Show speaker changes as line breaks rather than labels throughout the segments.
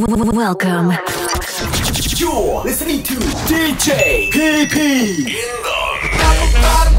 Welcome.
You're listening to DJ PP in
PP.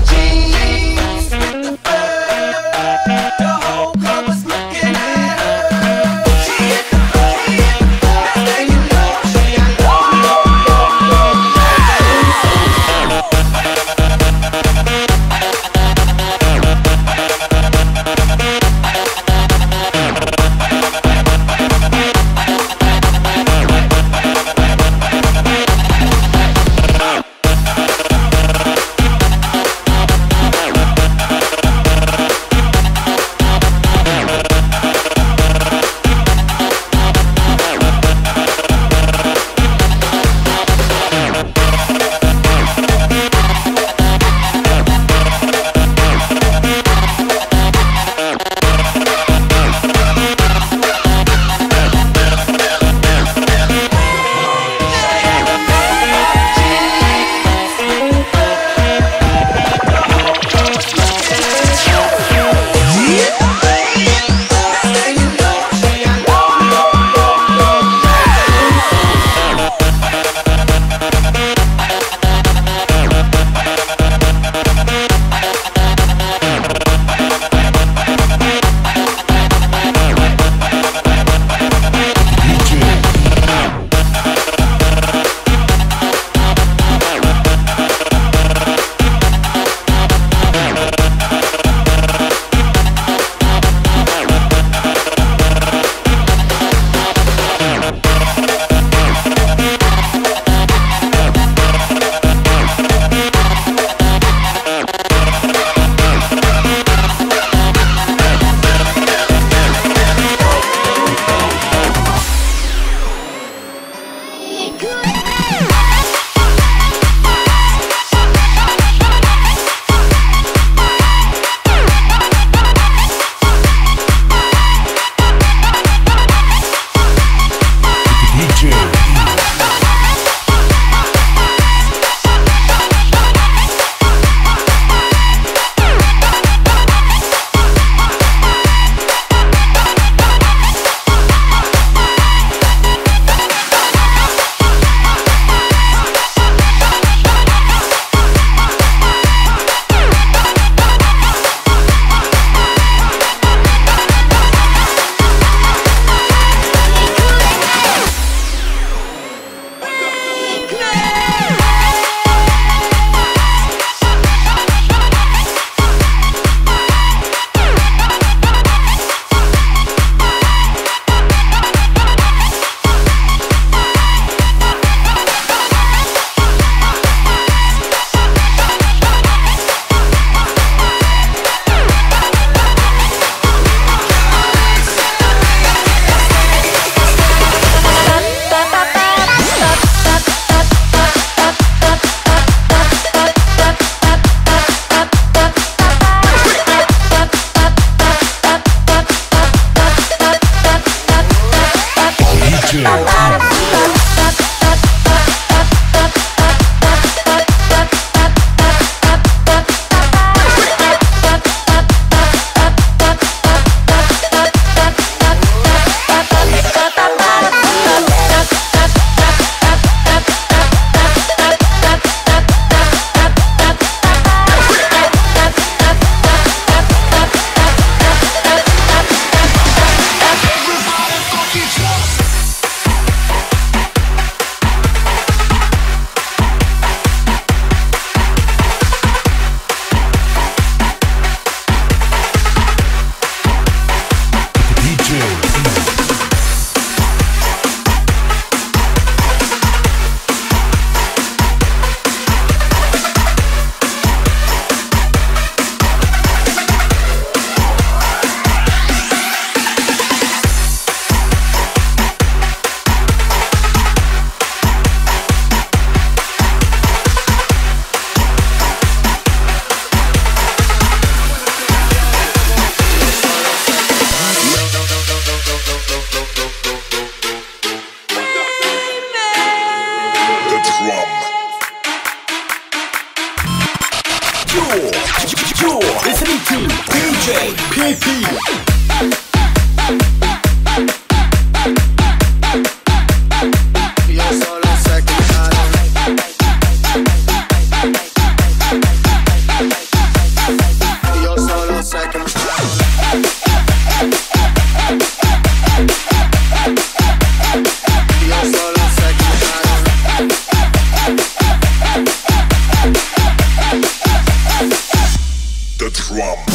Wham.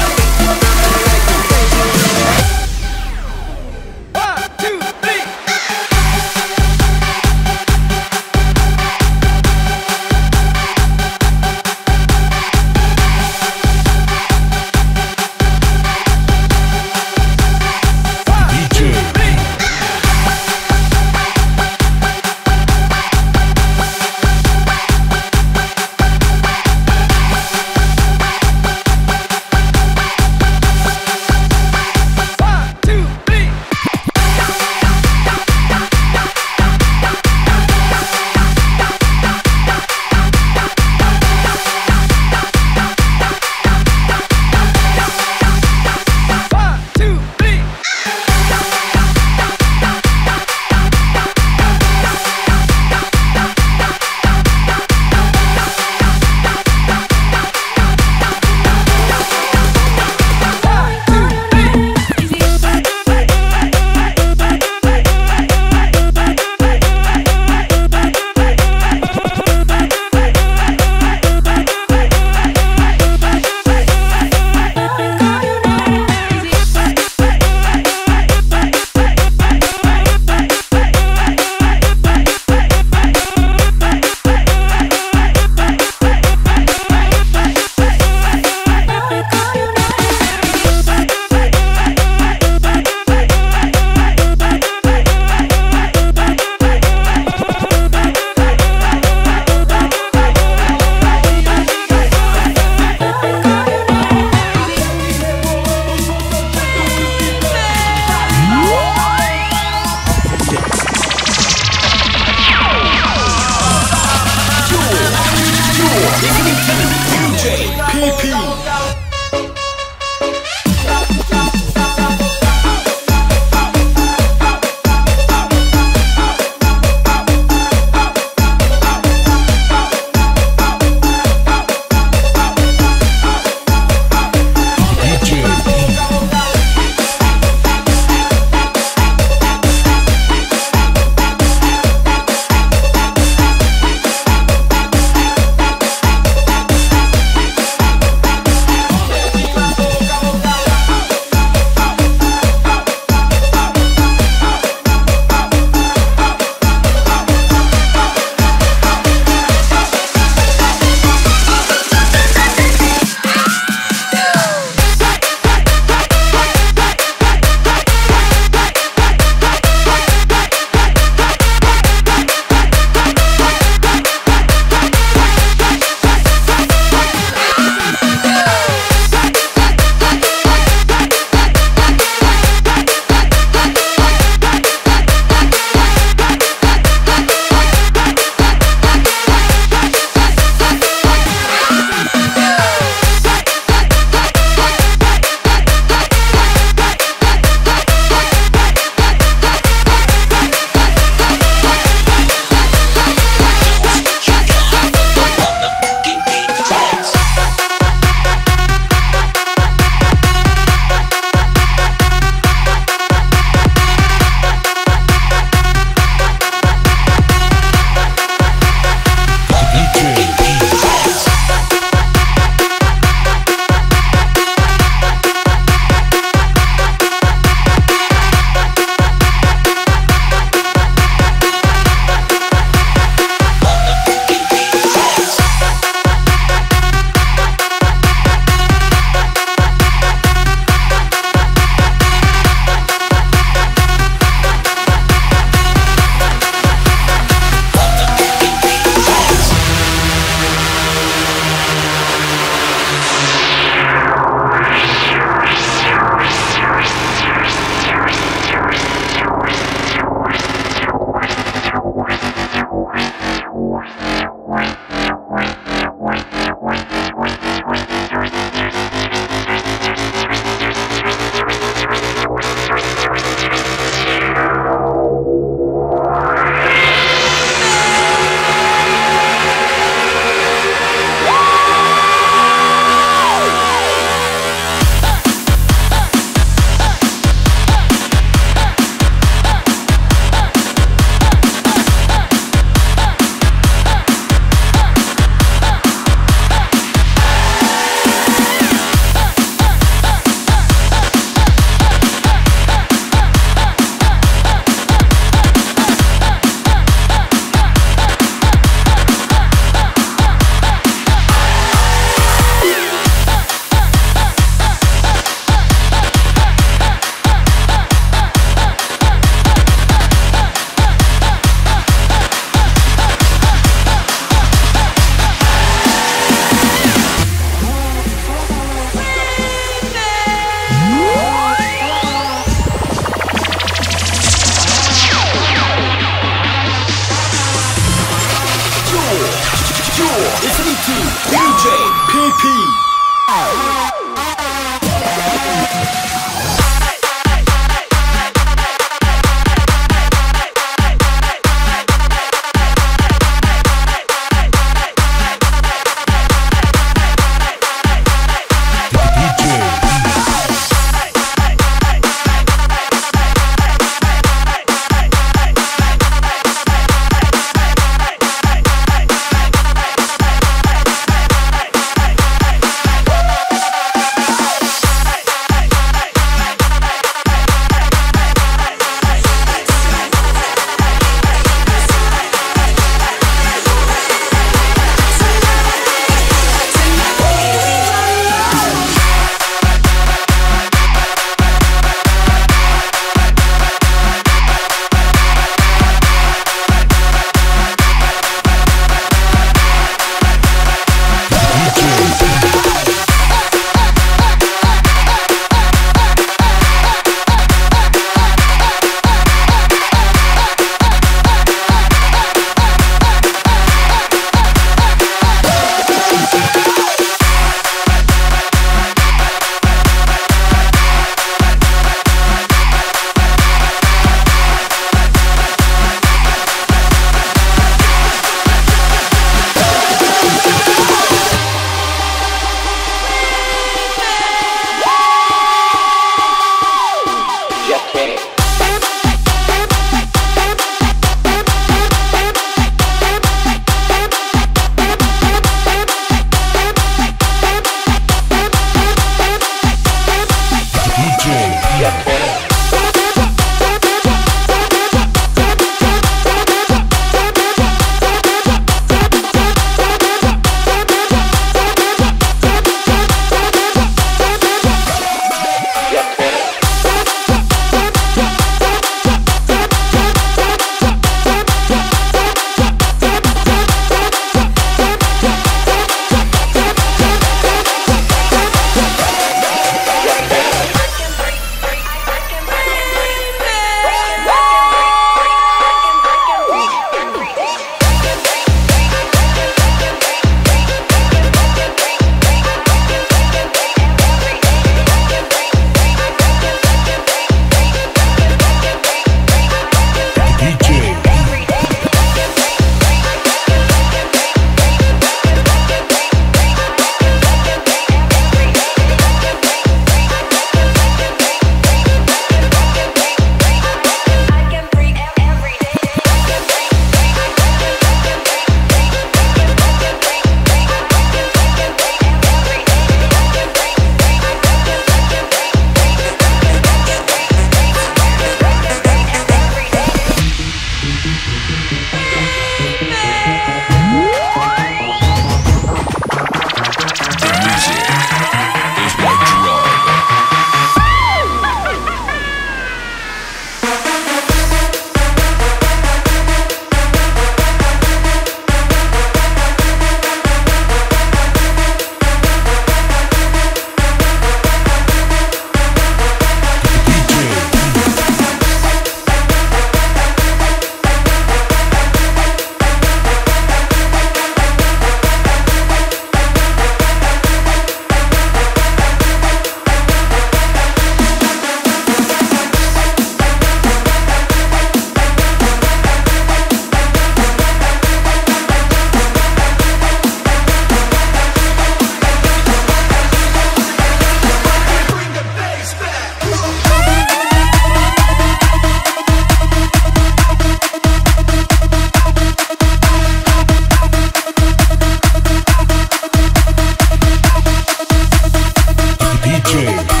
Welcome.